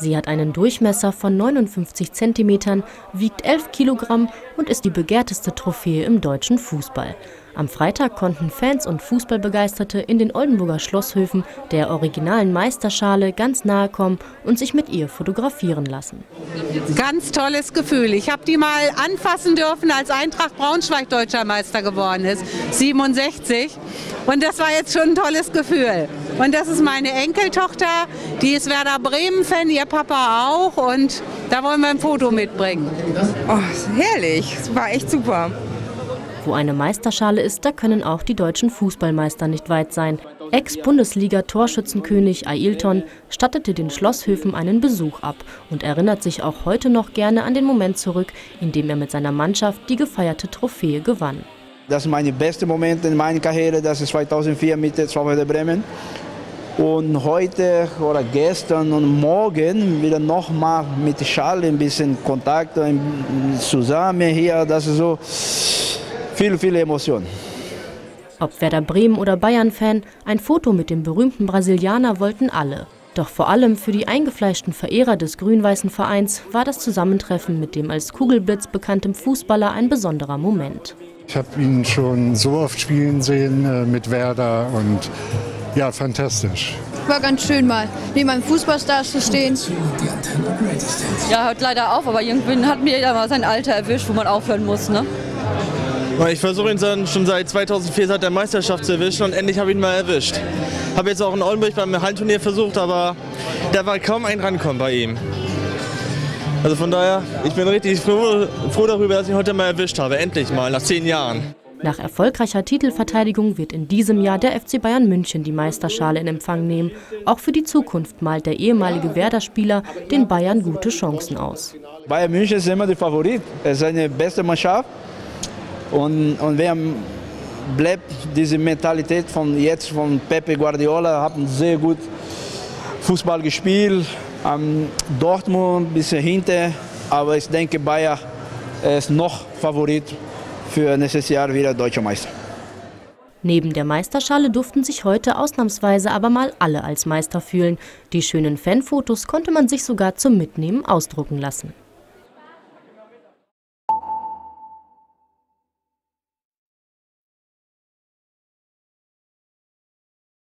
Sie hat einen Durchmesser von 59 cm, wiegt 11 Kilogramm und ist die begehrteste Trophäe im deutschen Fußball. Am Freitag konnten Fans und Fußballbegeisterte in den Oldenburger Schlosshöfen der originalen Meisterschale ganz nahe kommen und sich mit ihr fotografieren lassen. Ganz tolles Gefühl. Ich habe die mal anfassen dürfen, als Eintracht Braunschweig deutscher Meister geworden ist, 67. Und das war jetzt schon ein tolles Gefühl. Und das ist meine Enkeltochter, die ist Werder Bremen-Fan, ihr Papa auch. Und da wollen wir ein Foto mitbringen. Oh, herrlich, es war echt super. Wo eine Meisterschale ist, da können auch die deutschen Fußballmeister nicht weit sein. Ex-Bundesliga-Torschützenkönig Ailton stattete den Schlosshöfen einen Besuch ab und erinnert sich auch heute noch gerne an den Moment zurück, in dem er mit seiner Mannschaft die gefeierte Trophäe gewann. Das ist mein bester Moment in meiner Karriere, das ist 2004 mit der Bremen. Und heute oder gestern und morgen wieder nochmal mit Schale ein bisschen Kontakt zusammen hier. Das ist so viel, viele Emotionen. Ob Werder Bremen oder Bayern-Fan, ein Foto mit dem berühmten Brasilianer wollten alle. Doch vor allem für die eingefleischten Verehrer des grün-weißen Vereins war das Zusammentreffen mit dem als Kugelblitz bekannten Fußballer ein besonderer Moment. Ich habe ihn schon so oft spielen sehen äh, mit Werder und ja, fantastisch. War ganz schön mal, neben einem Fußballstar zu stehen. Ja, hört leider auf, aber irgendwie hat mir ja mal sein Alter erwischt, wo man aufhören muss. Ne? Ich versuche ihn dann schon seit 2004 seit der Meisterschaft zu erwischen und endlich habe ich ihn mal erwischt. Habe jetzt auch in Oldenburg beim Hallenturnier versucht, aber da war kaum ein Rankommen bei ihm. Also von daher, ich bin richtig froh, froh darüber, dass ich ihn heute mal erwischt habe. Endlich mal, nach zehn Jahren. Nach erfolgreicher Titelverteidigung wird in diesem Jahr der FC Bayern München die Meisterschale in Empfang nehmen. Auch für die Zukunft malt der ehemalige Werder-Spieler den Bayern gute Chancen aus. Bayern München ist immer der Favorit. Es ist eine beste Mannschaft. Und, und wir bleibt diese Mentalität von jetzt von Pepe Guardiola, haben sehr gut Fußball gespielt. Ähm, Dortmund ein bisschen hinter, aber ich denke Bayern ist noch Favorit für nächstes Jahr wieder deutscher Meister. Neben der Meisterschale durften sich heute ausnahmsweise aber mal alle als Meister fühlen. Die schönen Fanfotos konnte man sich sogar zum Mitnehmen ausdrucken lassen.